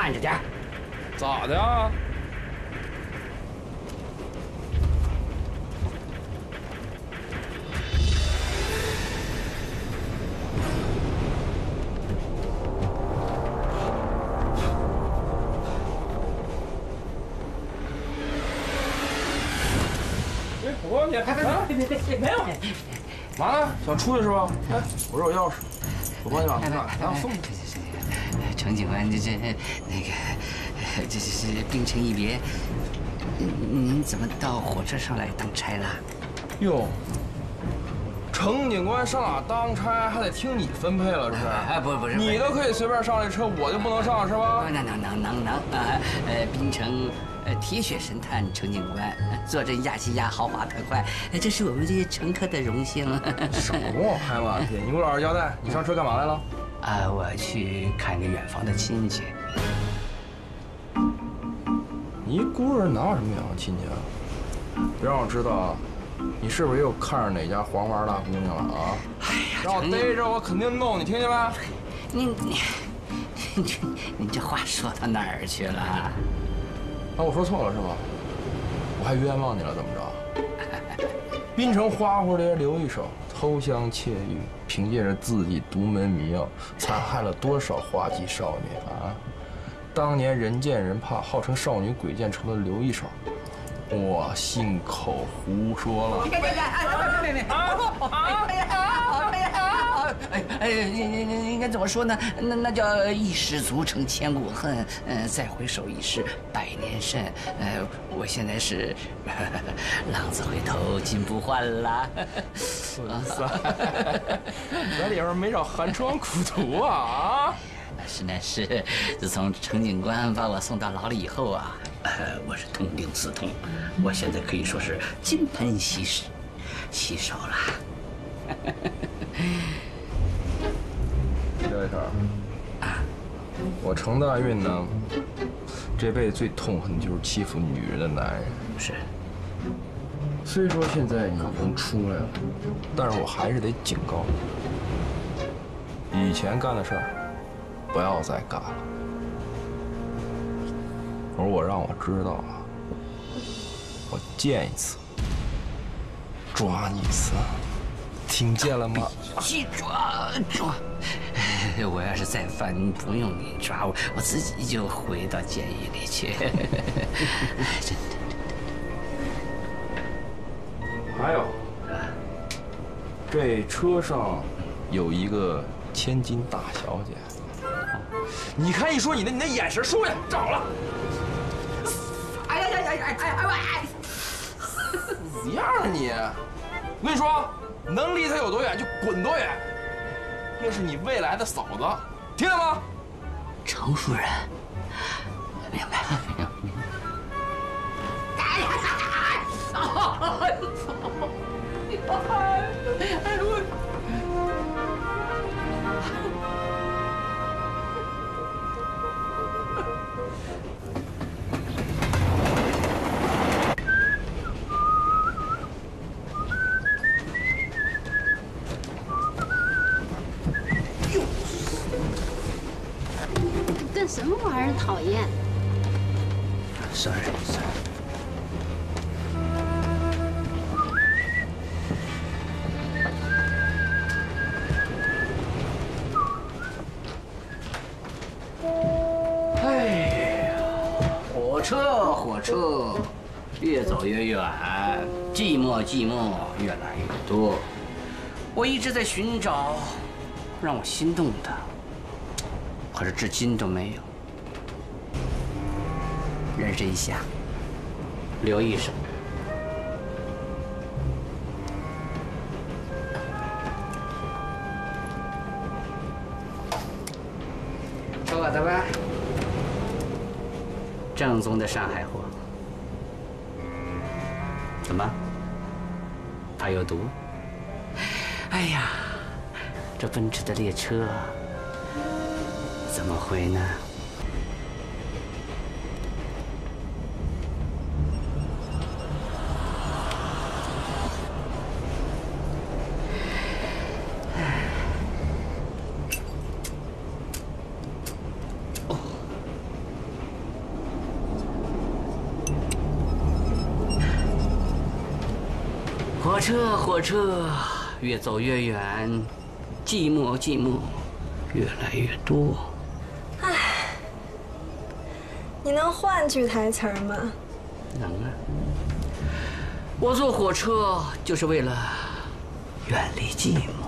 看着点。咋的呀？哎，我问你，啊，别别别别，没有。嘛呢？想出去是吧？哎，我这有钥匙，我帮你把门打开，来，我送你。程警官，这这那个，这这是冰城一别，您怎么到火车上来当差了？哟，程警官上哪当差还得听你分配了，是不是？哎，不不是，你都可以随便上这车，我就不能上是吧？能能能能能啊！呃，冰城呃铁血神探程警官，坐镇亚细亚豪华特快，这是我们这些乘客的荣幸。少跟我拍马屁！你给我老实交代，你上车干嘛来了？啊，我去看个远房的亲戚。你一孤儿哪有什么远房亲戚啊？别让我知道啊！你是不是又看上哪家黄花大姑娘了啊？哎呀，让我逮着我肯定弄你，听见没？你你你这你这话说到哪儿去了？啊，我说错了是吧？我还冤枉你了，怎么着？滨城花蝴蝶留一手，偷香窃玉，凭借着自己独门迷药，残害了多少花季少女啊！当年人见人怕，号称少女鬼见愁的刘一手，我信口胡说了。别别别！别别别！啊！呀！哎哎，你你你应该怎么说呢？那那叫一失足成千古恨，嗯，再回首已是百年身。呃，我现在是 浪子回头金不换了。孙三，在里边没少寒窗苦读啊啊！是那是，自从程警官把我送到牢里以后啊，呃，我是痛定思痛，我现在可以说是金盆洗手，洗手了。我程大运呢，这辈子最痛恨的就是欺负女人的男人。是，虽说现在你已经出来了，但是我还是得警告你，以前干的事儿不要再干了。而我让我知道啊，我见一次抓你一次，听见了吗？记抓抓！我要是再犯，不用你抓我，我自己就回到监狱里去。真的。还有，这车上有一个千金大小姐。你看，一说你那，你那眼神，收下，找了。哎呀呀呀呀！哎哎哎！死样啊你！我跟你说，能离他有多远就滚多远。那是你未来的嫂子，听见吗？程夫人，明白了，明白了。哎呀！哎呦讨厌！Sorry, sorry。哎呀，火车，火车，越走越远，寂寞，寂寞，越来越多。我一直在寻找让我心动的，可是至今都没有。人生下，刘医生。说我的吧，正宗的上海货。怎么？它有毒？哎呀，这奔驰的列车怎么会呢？火车，越走越远，寂寞，寂寞，越来越多。你能换句台词吗？能啊！我坐火车就是为了远离寂寞。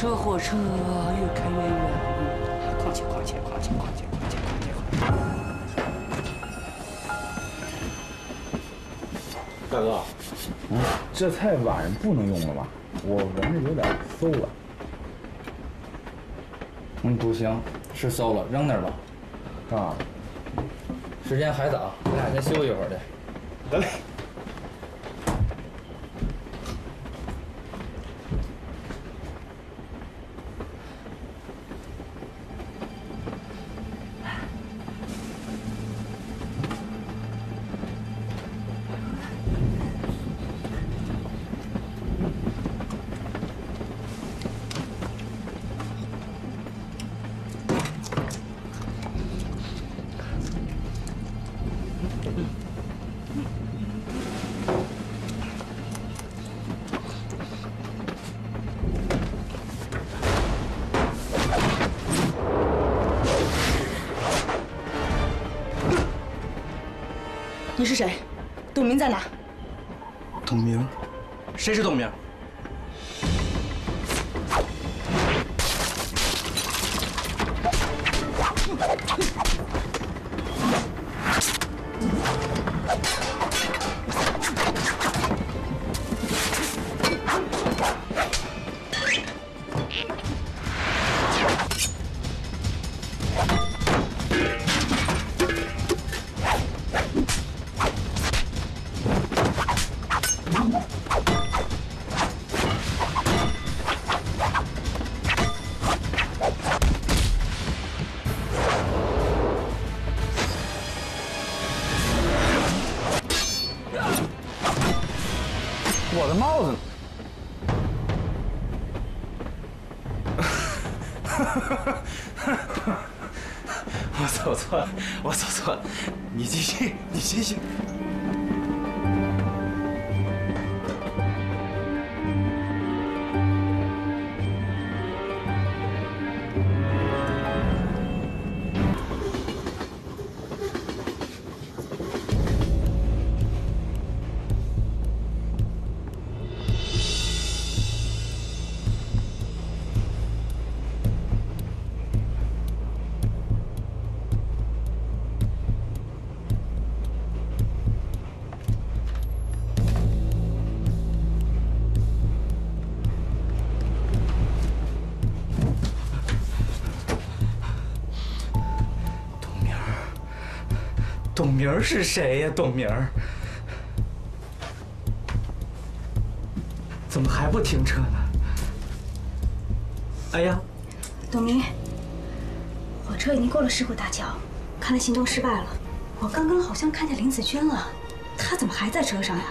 火车，火车，越开越远。况且，况且，况且，况且，况且，况且。大哥，嗯，这菜晚上不能用了吧？我闻着有点馊了。嗯，不行，是馊了，扔那儿吧。啊，时间还早，咱俩先休息一会儿去。得嘞。你是谁？董明在哪？董明，谁是董明？我走错了，我走错了，你继续，你明儿是谁呀？董明儿，怎么还不停车呢？哎呀，董明，火车已经过了事故大桥，看来行动失败了。我刚刚好像看见林子君了，他怎么还在车上呀？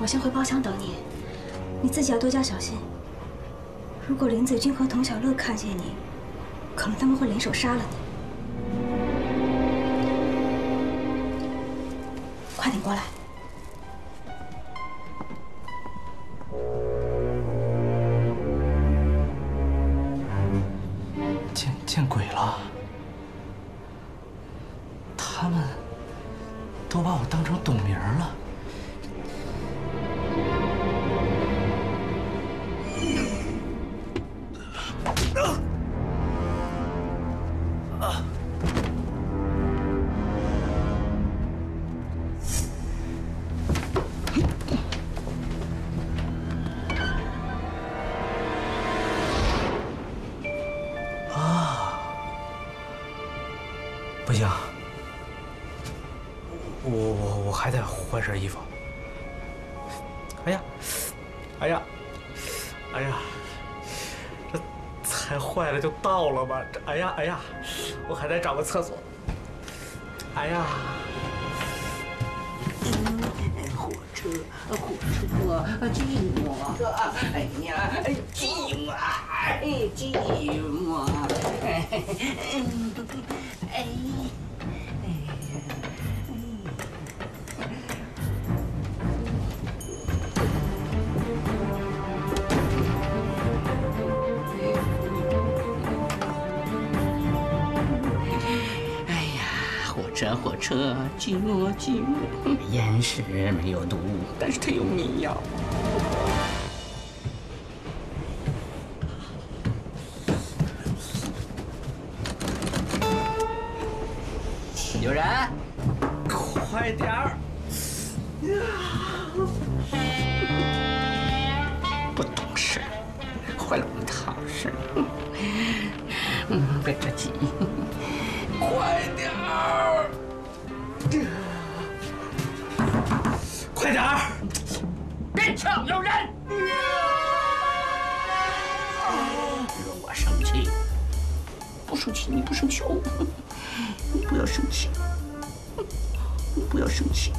我先回包厢等你，你自己要多加小心。如果林子君和童小乐看见你，可能他们会联手杀了你。过来！身衣服。哎呀，哎呀，哎呀，这菜坏了就倒了吧？这哎呀哎呀，我还得找个厕所。哎呀，火车。火车寂寞，哎呀，寂寞，哎，寂寞，哎，哎。哎这，火车，寂寞寂寞。烟是没有毒，但是它有迷药。有人，快点儿！不懂事，坏了我们的好事。嗯，别着急，你不生气哦，你不要生气，你不要生气。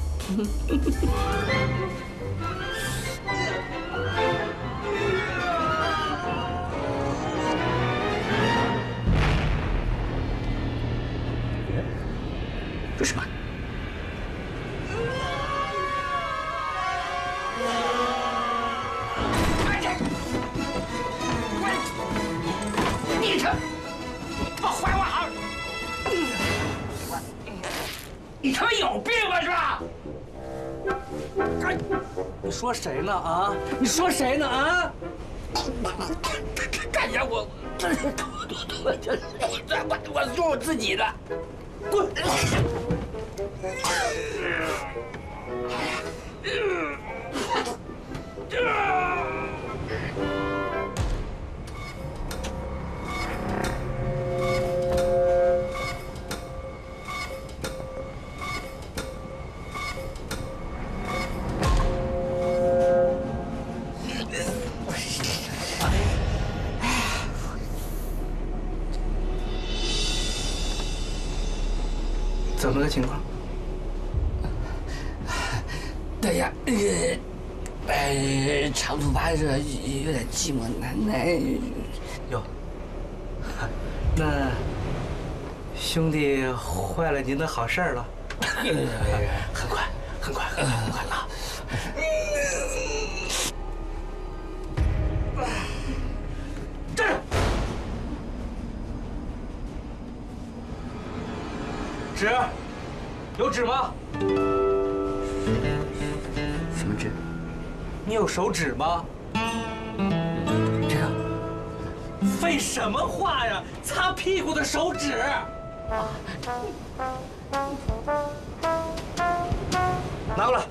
你说谁呢啊？你说谁呢啊？干呀我！我我我说我自己的，滚！怎么个情况？对呀，呃，呃，长途跋涉有点寂寞难耐。哟，那兄弟坏了您的好事儿了。很快，很快，很快，很快啊！有纸吗？什么纸？你有手纸吗？这个？废什么话呀！擦屁股的手纸。拿过来，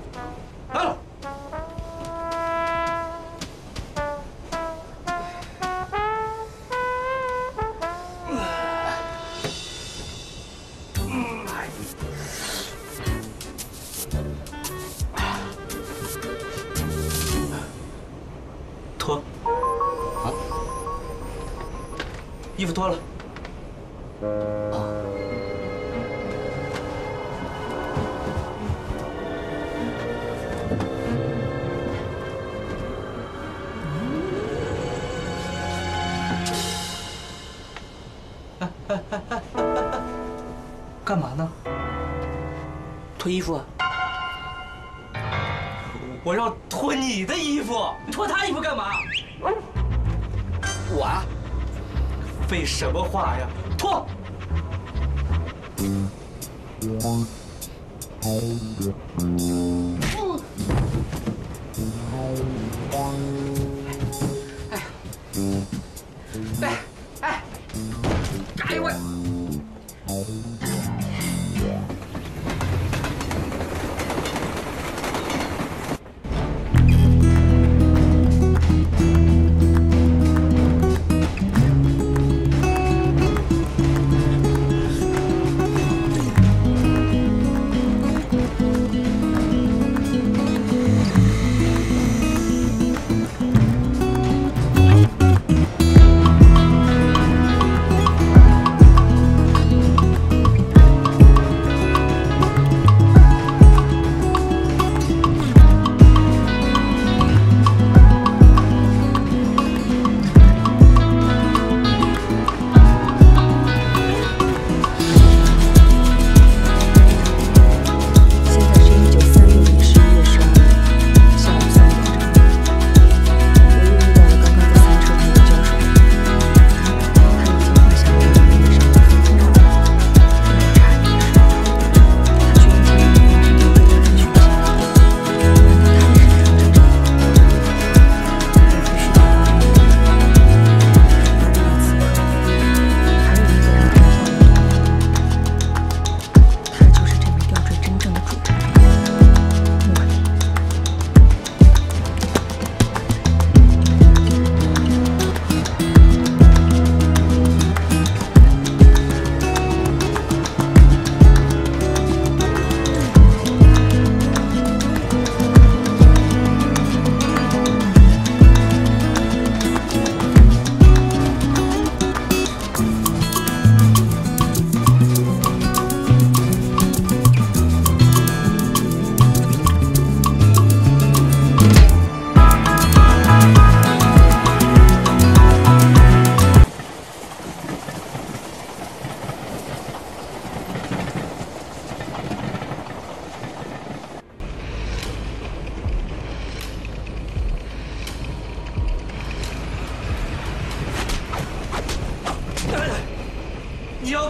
脱。啊？衣服脱了。干嘛呢？脱衣服啊？我要脱你的衣服，你脱他衣服干嘛？我啊？废什么话呀！脱！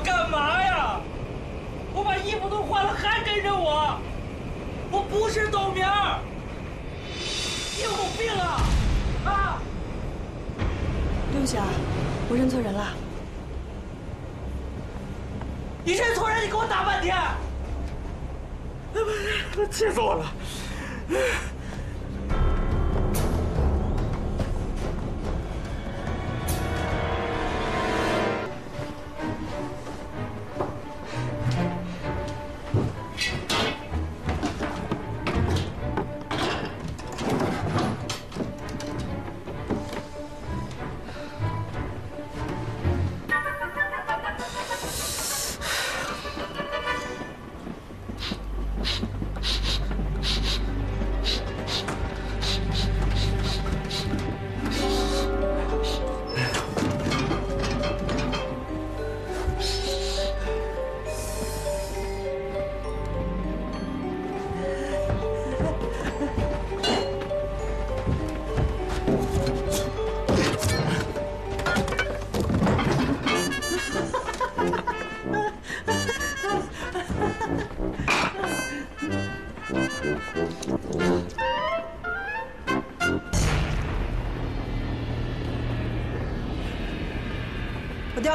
干嘛呀？我把衣服都换了，还跟着我？我不是董明儿，你有病啊！啊！对不起啊，我认错人了。你认错人，你给我打半天！气死我了！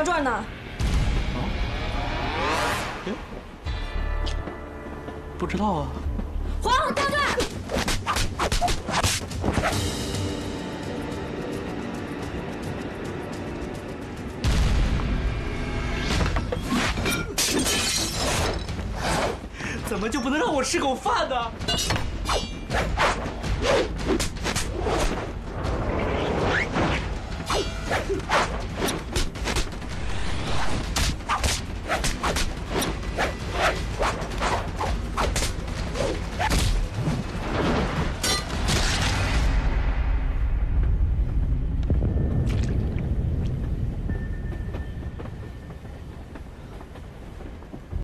我吊坠呢？不知道啊。黄吊坠。怎么就不能让我吃口饭呢？